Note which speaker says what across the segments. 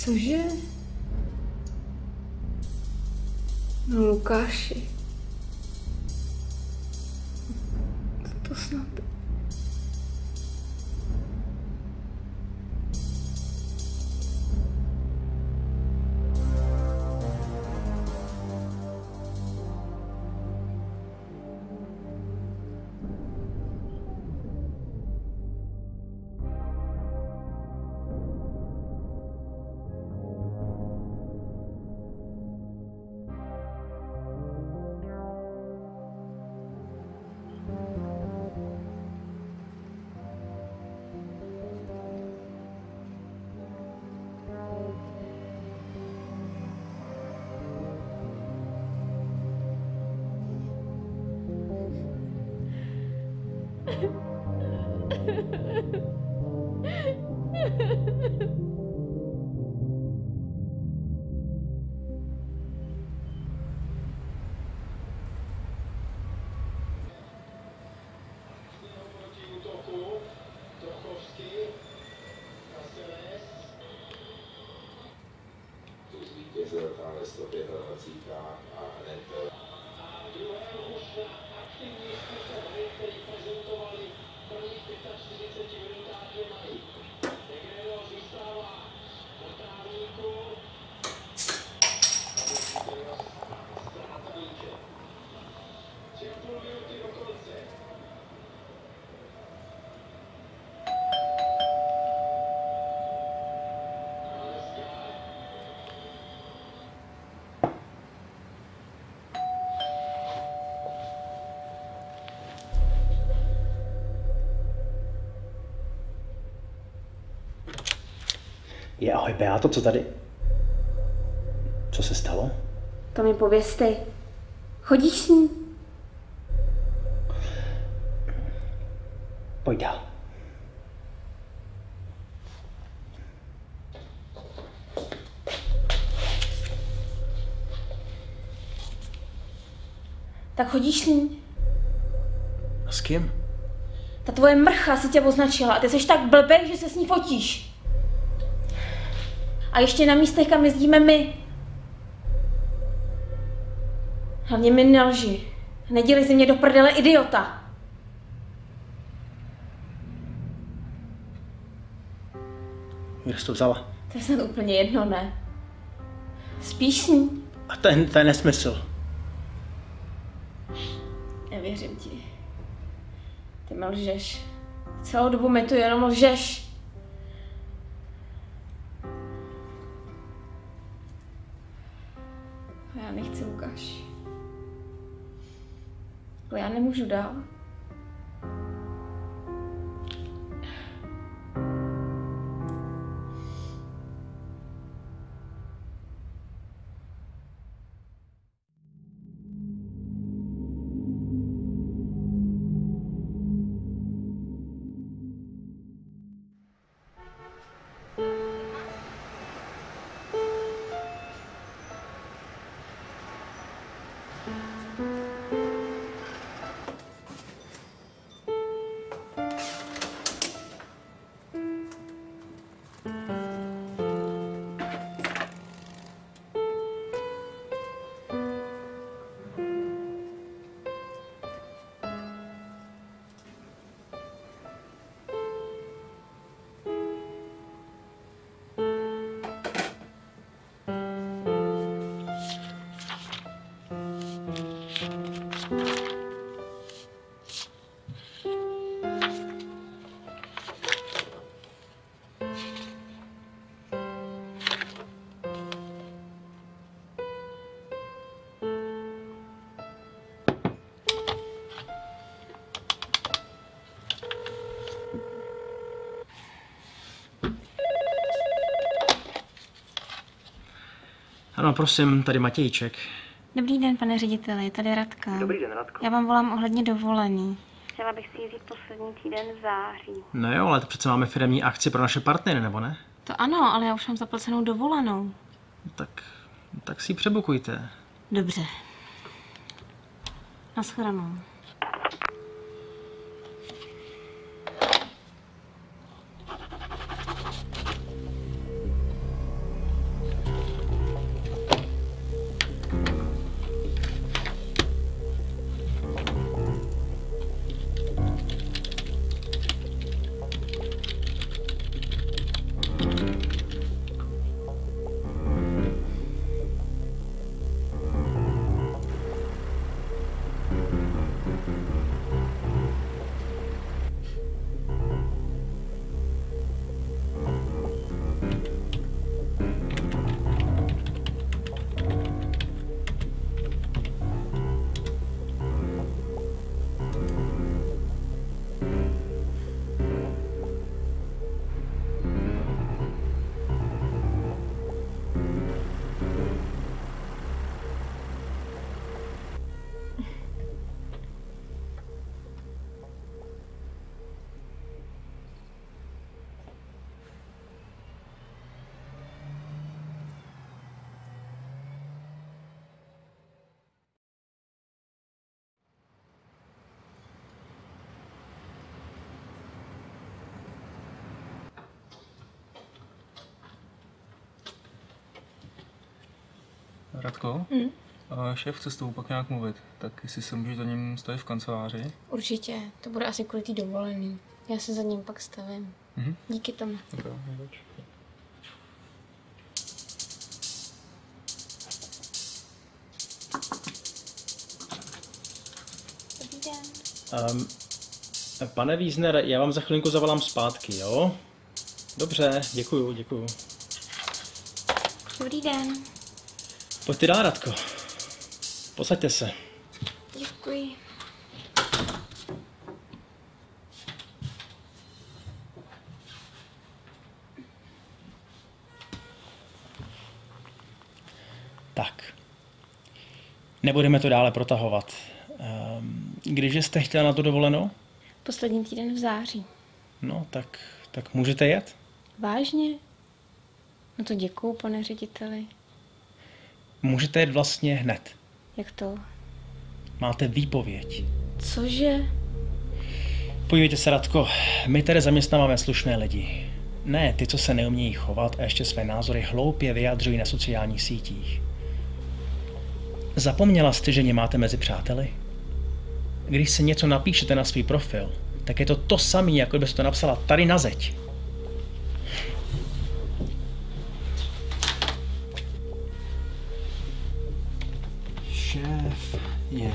Speaker 1: Cože? No Lukáši.
Speaker 2: Zvítězil tamhle 125 a hned
Speaker 3: Je ahoj Beato, co tady? Co se stalo?
Speaker 1: To mi povězte. Chodíš s ní?
Speaker 3: Pojď dál.
Speaker 1: Tak chodíš s ní?
Speaker 3: A s kým?
Speaker 1: Ta tvoje mrcha si tě označila a ty jsi tak blbej, že se s ní fotíš. A ještě na místech, kam jezdíme my. Hlavně mi nelži. Nedělej si mě do prdele idiota.
Speaker 3: Kde jsi to vzala?
Speaker 1: To je snad úplně jedno, ne? Spíš s ní?
Speaker 3: A to je nesmysl.
Speaker 1: Nevěřím ti. Ty mi lžeš. Celou dobu mi tu jenom lžeš. Lukáš. Ale já nemůžu dál.
Speaker 3: Ano, prosím, tady Matějček.
Speaker 4: Dobrý den, pane řediteli, je tady Radka.
Speaker 3: Dobrý den, Radko.
Speaker 4: Já vám volám ohledně dovolený. Chtěla bych si vzít poslední týden v září.
Speaker 3: No jo, ale to přece máme firmní akci pro naše partnery, nebo ne?
Speaker 4: To ano, ale já už mám zaplacenou dovolenou.
Speaker 3: Tak, tak si ji přebukujte.
Speaker 4: Dobře. Naschledanou.
Speaker 5: Radko?
Speaker 1: Hm?
Speaker 5: A šéf chce s tebou pak nějak mluvit, tak jestli se můžeš za ním stavit v kanceláři.
Speaker 1: Určitě, to bude asi kvůli tý dovolený. Já se za ním pak stavím.
Speaker 5: Mhm.
Speaker 1: Díky tomu.
Speaker 3: Um, pane Wiesner, já vám za chvilinku zavolám zpátky, jo? Dobře, děkuju, děkuju.
Speaker 4: Dobrý den.
Speaker 3: Pojďte dál, Radko. Posaďte se.
Speaker 4: Děkuji.
Speaker 3: Tak. Nebudeme to dále protahovat. Um, když jste chtěla na to dovolenou?
Speaker 1: Poslední týden v září.
Speaker 3: No, tak, tak můžete jet?
Speaker 1: Vážně? No to děkuju, pane řediteli.
Speaker 3: Můžete jet vlastně hned.
Speaker 1: Jak to?
Speaker 3: Máte výpověď.
Speaker 1: Cože?
Speaker 3: Podívejte se, Radko, my tady zaměstnáváme slušné lidi. Ne ty, co se neumějí chovat a ještě své názory hloupě vyjadřují na sociálních sítích. Zapomněla jste, že mě máte mezi přáteli? Když si něco napíšete na svůj profil, tak je to to samé, jako byste to napsala tady na zeď. Šéf je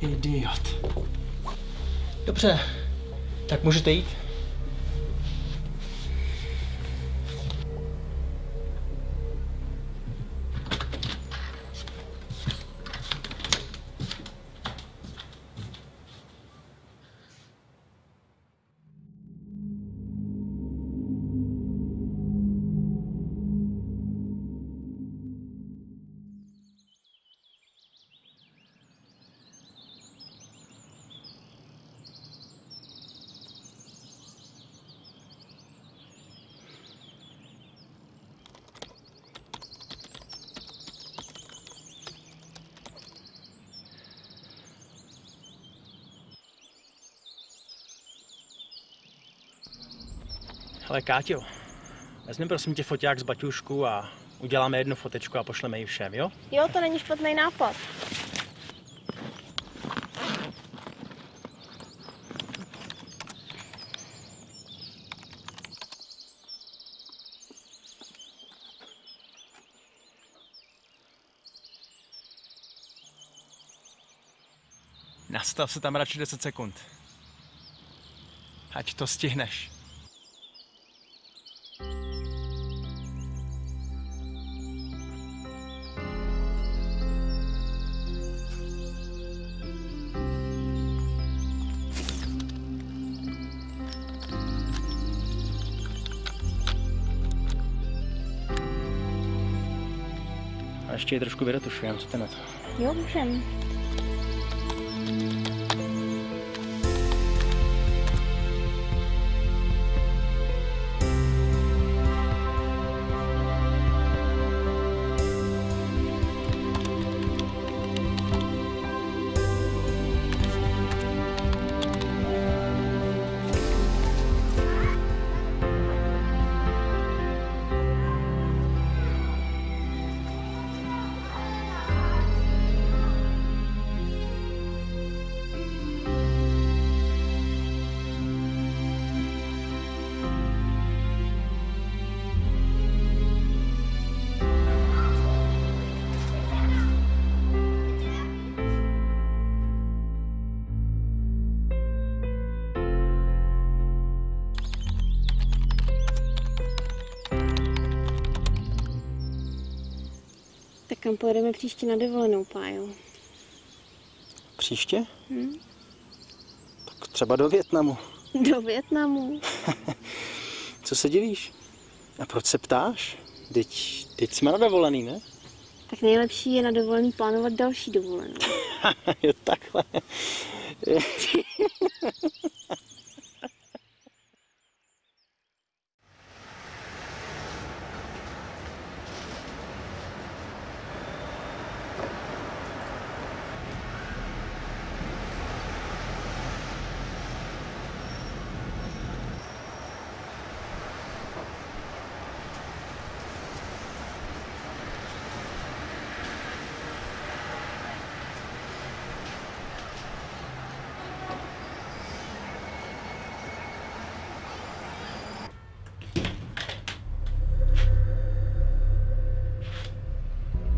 Speaker 3: idiot. Dobře, tak můžete jít. Hele, Káťo, vezmi prosím tě foťák z baťušku a uděláme jednu fotečku a pošleme ji všem, jo?
Speaker 1: Jo, to není špatný nápad.
Speaker 3: Nastav se tam radši 10 sekund. Ať to stihneš. Ještě ji trošku vyretušujeme, co ty na to?
Speaker 1: Jo, můžem. Kam pojedeme příště na dovolenou, Pájo?
Speaker 3: Příště? Hmm. Tak třeba do Větnamu.
Speaker 1: Do Větnamu.
Speaker 3: Co se divíš? A proč se ptáš? Teď, teď jsme na dovolený, ne?
Speaker 1: Tak nejlepší je na dovolený plánovat další dovolenou.
Speaker 3: jo, takhle.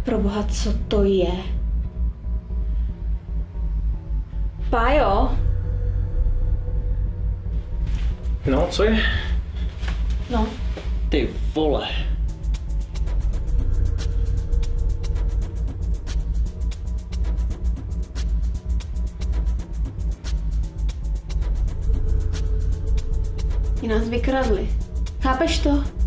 Speaker 1: Proboha, co to je? Pájo?
Speaker 3: No, co je?
Speaker 1: No,
Speaker 3: Ty vole.
Speaker 1: ti nás vykradli. Chápeš to?